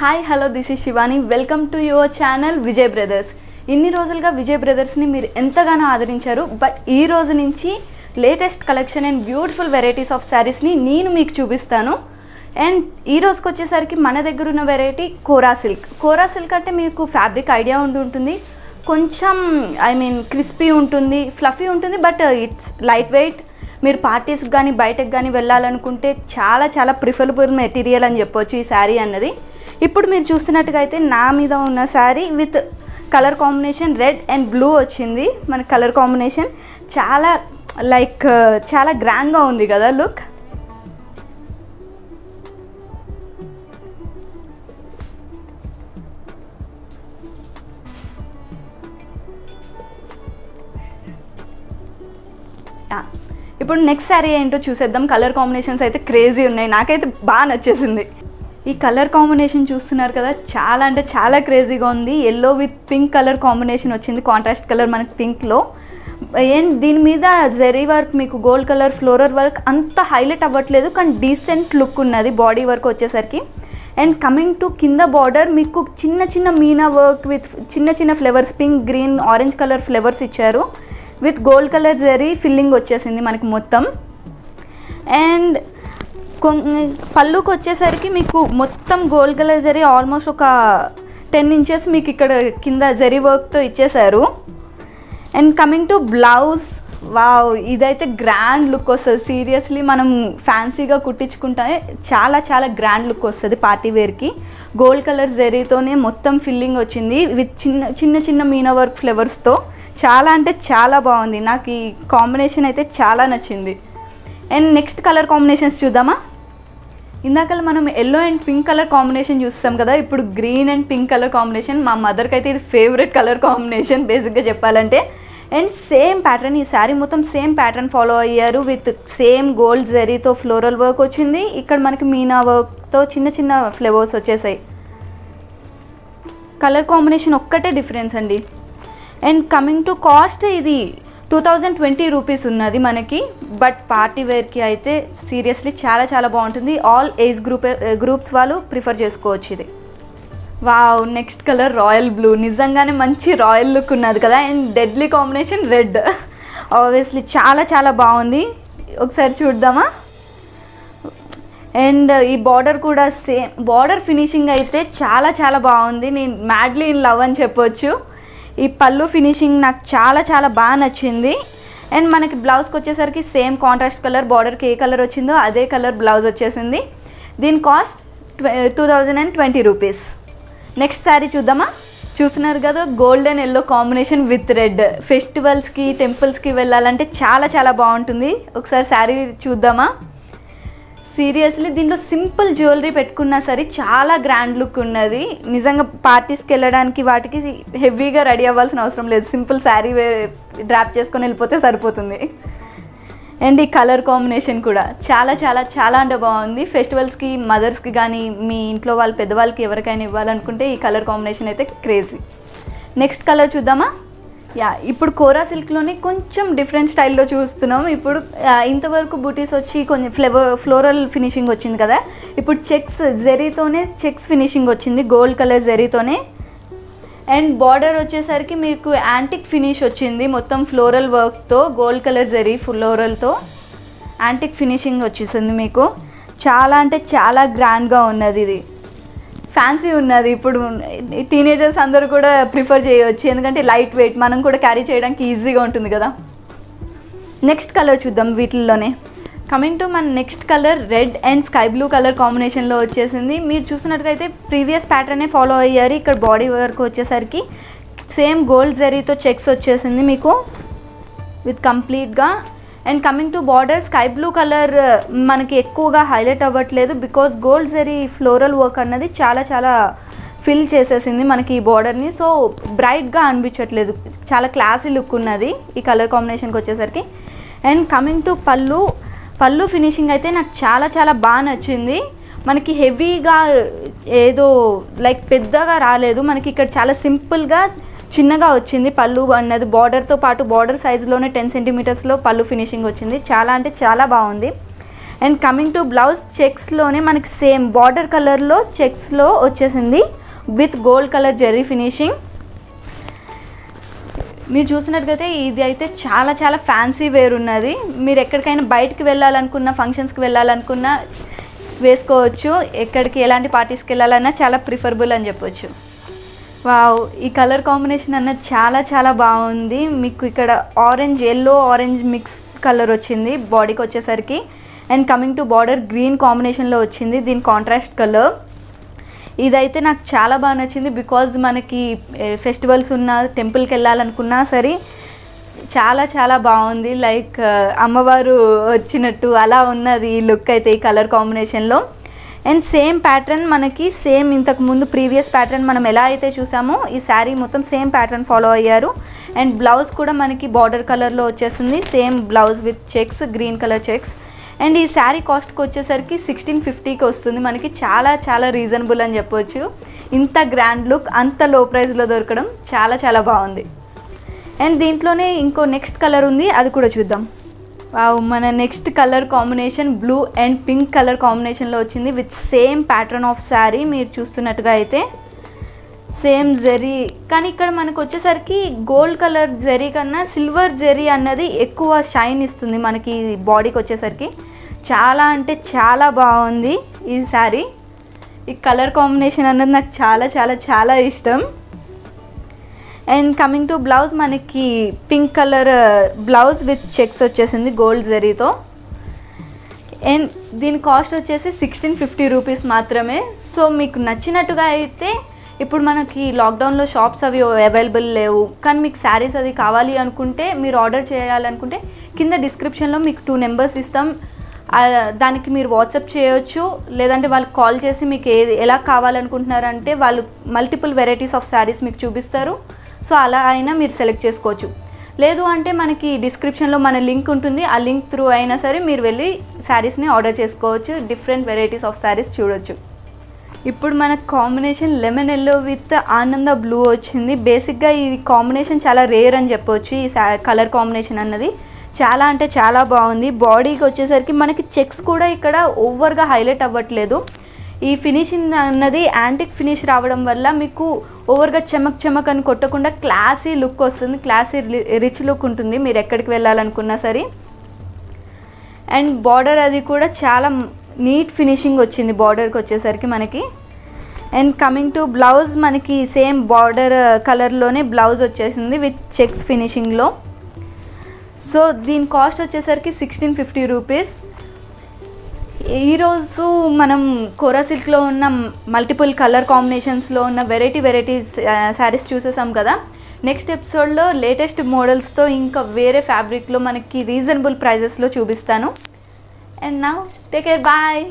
Hi hello this is Shivani welcome to your channel Vijay brothers ఇన్ని రోజులుగా విజయ్ బ్రదర్స్ని మీరు ఎంతగానో ఆదరించారు బట్ ఈ రోజు నుంచి latest collection and beautiful varieties of శారీస్ని నేను మీకు చూపిస్తాను. అండ్ ఈ రోజుకి వచ్చేసరికి మన దగ్గర ఉన్న variety kora silk kora silk అంటే మీకు ఫ్యాబ్రిక్ ఐడియా ఉండి ఉంటుంది. కొంచెం ఐ మీన్ క్రిస్పీ ఉంటుంది ఫ్లఫీ ఉంటుంది బట్ ఇట్స్ లైట్ వెయిట్ మీరు పార్టీస్కి కానీ బయటకు కానీ వెళ్ళాలనుకుంటే చాలా చాలా ప్రిఫరబుల్ మెటీరియల్ అని చెప్పొచ్చు ఈ శారీ అన్నది. ఇప్పుడు మీరు చూస్తున్నట్టుగా అయితే నా మీద ఉన్న sari with colour combination red and blue వచ్చింది. మన కలర్ కాంబినేషన్ చాలా లైక్ చాలా గ్రాండ్గా ఉంది కదా లుక్. ఇప్పుడు నెక్స్ట్ శారీ ఏంటో చూసేద్దాం. కలర్ కాంబినేషన్స్ అయితే క్రేజీ ఉన్నాయి. నాకైతే బాగా నచ్చేసింది. ఈ కలర్ కాంబినేషన్ చూస్తున్నారు కదా చాలా అంటే చాలా క్రేజీగా ఉంది. Yellow with pink colour combination వచ్చింది కాంట్రాస్ట్ కలర్ మనకి పింక్లో అండ్ దీని మీద జెరీ వర్క్ మీకు గోల్డ్ కలర్ ఫ్లోరల్ వర్క్ అంత హైలైట్ అవ్వట్లేదు కానీ డీసెంట్ లుక్ ఉన్నది బాడీ వర్క్ వచ్చేసరికి. అండ్ కమింగ్ టు కింద బార్డర్ మీకు చిన్న చిన్న మీనా వర్క్ విత్ చిన్న చిన్న flowers pink green orange colour flowers ఇచ్చారు. With gold colour zari filling వచ్చేసింది మనకి మొత్తం. అండ్ పళ్ళుకి వచ్చేసరికి మీకు మొత్తం గోల్డ్ కలర్ జరీ ఆల్మోస్ట్ ఒక టెన్ ఇంచెస్ మీకు ఇక్కడ కింద జరీ వర్క్తో ఇచ్చేశారు. And coming to blouse wow ఇదైతే గ్రాండ్ లుక్ వస్తుంది. సీరియస్లీ మనం ఫ్యాన్సీగా కుట్టించుకుంటే చాలా చాలా గ్రాండ్ లుక్ వస్తుంది పార్టీ వేర్కి. గోల్డ్ కలర్ జెరీతోనే మొత్తం ఫిల్లింగ్ వచ్చింది విత్ చిన్న చిన్న చిన్న మీనా వర్క్ ఫ్లేవర్స్తో. చాలా అంటే చాలా బాగుంది. నాకు ఈ కాంబినేషన్ అయితే చాలా నచ్చింది. అండ్ నెక్స్ట్ కలర్ కాంబినేషన్స్ చూద్దామా? ఇందాక మనం yellow and pink colour combination చూస్తాం కదా ఇప్పుడు green and pink colour combination మా మదర్కి అయితే ఇది ఫేవరెట్ కలర్ కాంబినేషన్ బేసిక్గా చెప్పాలంటే. అండ్ సేమ్ ప్యాటర్న్ ఈ శారీ మొత్తం సేమ్ ప్యాటర్న్ ఫాలో అయ్యారు విత్ సేమ్ గోల్డ్ జెరీతో ఫ్లోరల్ వర్క్ వచ్చింది. ఇక్కడ మనకి మీనా వర్క్తో చిన్న చిన్న ఫ్లేవర్స్ వచ్చేసాయి. కలర్ కాంబినేషన్ ఒక్కటే డిఫరెన్స్ అండి. అండ్ కమింగ్ టు కాస్ట్ ఇది టూ థౌజండ్ ట్వంటీ రూపీస్ ఉన్నది మనకి బట్ పార్టీ వేర్కి అయితే సీరియస్లీ చాలా చాలా బాగుంటుంది. ఆల్ ఏజ్ గ్రూప్ గ్రూప్స్ వాళ్ళు ప్రిఫర్ చేసుకోవచ్చు ఇది. Wow next colour royal blue నిజంగానే మంచి రాయల్ లుక్ ఉన్నది కదా. And deadly combination red obviously చాలా చాలా బాగుంది. ఒకసారి చూద్దామా? అండ్ ఈ బార్డర్ కూడా సేమ్ బార్డర్ ఫినిషింగ్ అయితే చాలా చాలా బాగుంది. నేను మ్యాడ్లీ ఇన్ లవ్ అని చెప్పొచ్చు. ఈ పళ్ళు ఫినిషింగ్ నాకు చాలా చాలా బాగా నచ్చింది. అండ్ మనకి బ్లౌజ్కి వచ్చేసరికి సేమ్ కాంట్రాస్ట్ కలర్ బార్డర్కి ఏ కలర్ వచ్చిందో అదే కలర్ బ్లౌజ్ వచ్చేసింది. దీని cost two thousand and twenty rupees. Next sari చూద్దామా? చూస్తున్నారు కదా golden yellow combination with red. ఫెస్టివల్స్కి టెంపుల్స్కి వెళ్ళాలంటే చాలా చాలా బాగుంటుంది. ఒకసారి శారీ చూద్దామా? సీరియస్లీ దీంట్లో సింపుల్ జ్యువెలరీ పెట్టుకున్నా సరే చాలా గ్రాండ్ లుక్ ఉన్నది. నిజంగా పార్టీస్కి వెళ్ళడానికి వాటికి హెవీగా రెడీ అవ్వాల్సిన అవసరం లేదు. సింపుల్ శారీ డ్రాప్ చేసుకొని వెళ్ళిపోతే సరిపోతుంది. అండ్ ఈ కలర్ కాంబినేషన్ కూడా చాలా చాలా చాలా అంటే బాగుంది. ఫెస్టివల్స్కి మదర్స్కి కానీ మీ ఇంట్లో వాళ్ళ పెద్దవాళ్ళకి ఎవరికైనా ఇవ్వాలనుకుంటే ఈ కలర్ కాంబినేషన్ అయితే క్రేజీ. నెక్స్ట్ కలర్ చూద్దామా? యా ఇప్పుడు కోరా సిల్క్లోనే కొంచెం డిఫరెంట్ స్టైల్లో చూస్తున్నాం. ఇప్పుడు ఇంతవరకు బూటీస్ వచ్చి కొంచెం ఫ్లేవర్ ఫ్లోరల్ ఫినిషింగ్ వచ్చింది కదా. ఇప్పుడు చెక్స్ జెరీతోనే చెక్స్ ఫినిషింగ్ వచ్చింది గోల్డ్ కలర్ జెరీతోనే. అండ్ బార్డర్ వచ్చేసరికి మీకు యాంటిక్ ఫినిష్ వచ్చింది మొత్తం ఫ్లోరల్ వర్క్తో గోల్డ్ కలర్ జరీ ఫ్లోరల్తో యాంటిక్ ఫినిషింగ్ వచ్చేసింది మీకు. చాలా అంటే చాలా గ్రాండ్గా ఉన్నది ఇది. ఫ్యాన్సీ ఉన్నది. ఇప్పుడు టీనేజర్స్ అందరూ కూడా ప్రిఫర్ చేయవచ్చు ఎందుకంటే లైట్ వెయిట్ మనం కూడా క్యారీ చేయడానికి ఈజీగా ఉంటుంది కదా. నెక్స్ట్ కలర్ చూద్దాం వీటిల్లోనే. కమింగ్ టు మన next colour red and sky blue colour కాంబినేషన్లో వచ్చేసింది. మీరు చూసినట్టుగైతే ప్రీవియస్ ప్యాటర్నే ఫాలో అయ్యారు. ఇక్కడ బాడీ వర్క్ వచ్చేసరికి సేమ్ గోల్డ్ జరీతో చెక్స్ వచ్చేసింది మీకు. విత్ కంప్లీట్గా and coming to border sky blue colour మనకి ఎక్కువగా హైలైట్ అవ్వట్లేదు because gold zari floral work అన్నది చాలా చాలా ఫిల్ చేసేసింది మనకి ఈ బార్డర్ని సో బ్రైట్గా అనిపించట్లేదు. చాలా క్లాసీ లుక్ ఉన్నది ఈ కలర్ కాంబినేషన్కి వచ్చేసరికి. అండ్ కమింగ్ టు పళ్ళు పళ్ళు ఫినిషింగ్ అయితే నాకు చాలా చాలా బాగా నచ్చింది. మనకి హెవీగా ఏదో లైక్ పెద్దగా రాలేదు. మనకి ఇక్కడ చాలా సింపుల్గా చిన్నగా వచ్చింది పళ్ళు అన్నది బార్డర్తో పాటు బార్డర్ సైజులోనే టెన్ సెంటీమీటర్స్లో పళ్ళు ఫినిషింగ్ వచ్చింది. చాలా అంటే చాలా బాగుంది. అండ్ కమింగ్ టు బ్లౌజ్ చెక్స్లోనే మనకి సేమ్ బార్డర్ కలర్లో చెక్స్లో వచ్చేసింది with gold colour zari finishing మీరు చూసినట్టుగైతే ఇది అయితే చాలా చాలా ఫ్యాన్సీ వేర్ ఉన్నది. మీరు ఎక్కడికైనా బయటికి వెళ్ళాలనుకున్న ఫంక్షన్స్కి వెళ్ళాలనుకున్న వేసుకోవచ్చు. ఎక్కడికి ఎలాంటి పార్టీస్కి వెళ్ళాలన్నా చాలా ప్రిఫరబుల్ అని చెప్పొచ్చు. వావ్ ఈ కలర్ కాంబినేషన్ అన్నది చాలా చాలా బాగుంది. మీకు ఇక్కడ orange yellow orange mix colour వచ్చింది బాడీకి వచ్చేసరికి. And coming to border green కాంబినేషన్లో వచ్చింది. దీని కాంట్రాస్ట్ కలర్ ఇదైతే నాకు చాలా బాగా నచ్చింది బికాజ్ మనకి ఫెస్టివల్స్ ఉన్న టెంపుల్కి వెళ్ళాలనుకున్నా సరే చాలా చాలా బాగుంది. లైక్ అమ్మవారు వచ్చినట్టు అలా ఉన్నది ఈ లుక్ అయితే ఈ కలర్ కాంబినేషన్లో అండ్ సేమ్ ప్యాటర్న్ మనకి సేమ్ ఇంతకు ముందు ప్రీవియస్ ప్యాటర్న్ మనం ఎలా అయితే చూసామో ఈ శారీ మొత్తం సేమ్ ప్యాటర్న్ ఫాలో అయ్యారు. అండ్ బ్లౌజ్ కూడా మనకి బార్డర్ కలర్లో వచ్చేసింది. Same blouse with checks green colour checks and ఈ శారీ కాస్ట్కి వచ్చేసరికి సిక్స్టీన్ ఫిఫ్టీకి వస్తుంది. మనకి చాలా చాలా రీజనబుల్ అని చెప్పొచ్చు. ఇంత గ్రాండ్ లుక్ అంత లో ప్రైస్లో దొరకడం చాలా చాలా బాగుంది. అండ్ దీంట్లోనే ఇంకో నెక్స్ట్ కలర్ ఉంది. అది కూడా చూద్దాం. మన next colour combination blue and pink colour కాంబినేషన్లో వచ్చింది with same pattern of sari మీరు చూస్తున్నట్టుగా అయితే సేమ్ జెరీ కానీ ఇక్కడ మనకు వచ్చేసరికి గోల్డ్ కలర్ జెరీ కన్నా సిల్వర్ జెరీ అన్నది ఎక్కువ షైన్ ఇస్తుంది మనకి బాడీకి వచ్చేసరికి. చాలా అంటే చాలా బాగుంది ఈ శారీ ఈ కలర్ కాంబినేషన్ అన్నది నాకు చాలా చాలా చాలా ఇష్టం. అండ్ కమింగ్ టు బ్లౌజ్ మనకి pink colour blouse with checks వచ్చేసింది గోల్డ్ జరీతో అండ్ దీని కాస్ట్ వచ్చేసి సిక్స్టీన్ ఫిఫ్టీ రూపీస్ మాత్రమే. సో మీకు నచ్చినట్టుగా అయితే ఇప్పుడు మనకి లాక్డౌన్లో షాప్స్ అవి అవైలబుల్ లేవు. కానీ మీకు శారీస్ అది కావాలి అనుకుంటే మీరు ఆర్డర్ చేయాలనుకుంటే కింద డిస్క్రిప్షన్లో మీకు టూ నెంబర్స్ ఇస్తాం. దానికి మీరు వాట్సాప్ చేయొచ్చు. లేదంటే వాళ్ళకి కాల్ చేసి మీకు ఏది ఎలా కావాలనుకుంటున్నారంటే వాళ్ళు మల్టిపుల్ వెరైటీస్ ఆఫ్ శారీస్ మీకు చూపిస్తారు. సో అలా అయినా మీరు సెలెక్ట్ చేసుకోవచ్చు. లేదు అంటే మనకి డిస్క్రిప్షన్లో మన లింక్ ఉంటుంది. ఆ లింక్ త్రూ అయినా సరే మీరు వెళ్ళి శారీస్ని ఆర్డర్ చేసుకోవచ్చు. డిఫరెంట్ వెరైటీస్ ఆఫ్ శారీస్ చూడొచ్చు. ఇప్పుడు మన కాంబినేషన్ లెమన్ ఎల్లో విత్ ఆనంద బ్లూ వచ్చింది. బేసిక్గా ఈ కాంబినేషన్ చాలా రేర్ అని చెప్పవచ్చు ఈ కలర్ కాంబినేషన్ అన్నది చాలా అంటే చాలా బాగుంది. బాడీకి వచ్చేసరికి మనకి చెక్స్ కూడా ఇక్కడ ఓవర్గా హైలైట్ అవ్వట్లేదు. ఈ ఫినిషింగ్ అన్నది యాంటిక్ ఫినిష్ రావడం వల్ల మీకు ఓవర్గా చెమక్ చెమక్ అని కొట్టకుండా క్లాసీ లుక్ వస్తుంది క్లాసీ రిచ్ లుక్ ఉంటుంది. మీరు ఎక్కడికి వెళ్ళాలనుకున్నా సరే. అండ్ బార్డర్ అది కూడా చాలా నీట్ ఫినిషింగ్ వచ్చింది బార్డర్కి వచ్చేసరికి మనకి. అండ్ కమింగ్ టు బ్లౌజ్ మనకి సేమ్ బార్డర్ కలర్లోనే బ్లౌజ్ వచ్చేసింది విత్ చెక్స్ ఫినిషింగ్లో. సో దీని కాస్ట్ వచ్చేసరికి సిక్స్టీన్ ఫిఫ్టీ రూపీస్. ఈరోజు మనం కోరా సిల్క్లో ఉన్న మల్టిపుల్ కలర్ కాంబినేషన్స్లో ఉన్న వెరైటీ వెరైటీస్ శారీస్ చూసేసాం కదా. నెక్స్ట్ ఎపిసోడ్లో లేటెస్ట్ మోడల్స్తో ఇంకా వేరే ఫ్యాబ్రిక్లో మనకి రీజనబుల్ ప్రైజెస్లో చూపిస్తాను. అండ్ నా టేక్ కేర్ బాయ్.